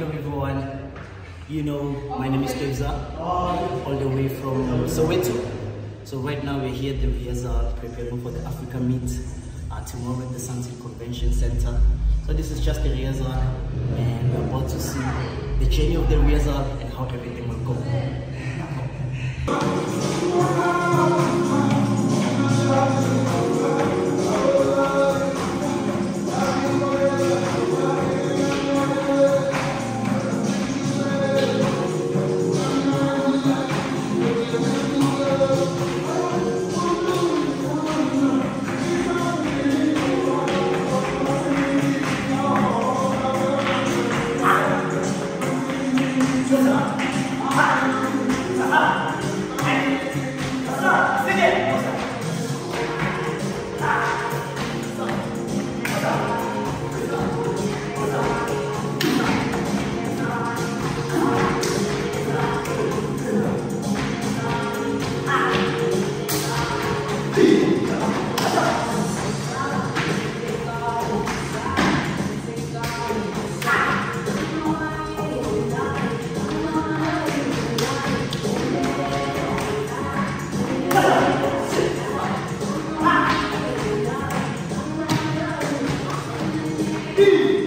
hello everyone. You know, my name is Pevza, all the way from Soweto. So right now we're here at the rehearsal preparing for the Africa Meet uh, tomorrow at the Sunset Convention Center. So this is just the rehearsal and we're about to see the journey of the rehearsal and how everything will go. Thank